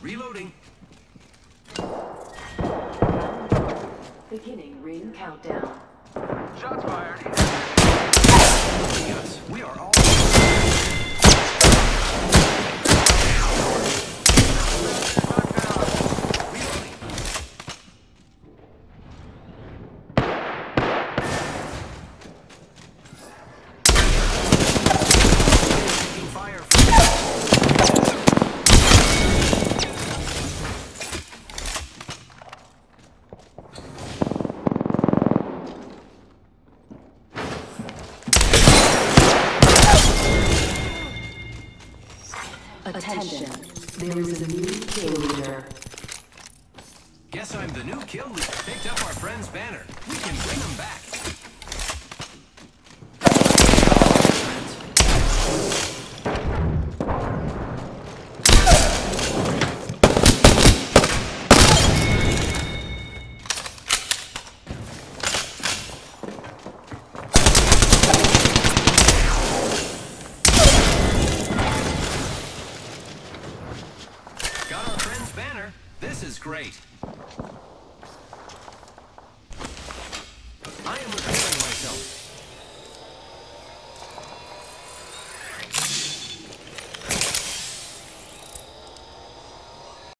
Reloading. Beginning ring countdown. Shots fired. Attention. There is a new kill leader. Guess I'm the new kill leader. Picked up our friend's banner. We can bring him back. This is great.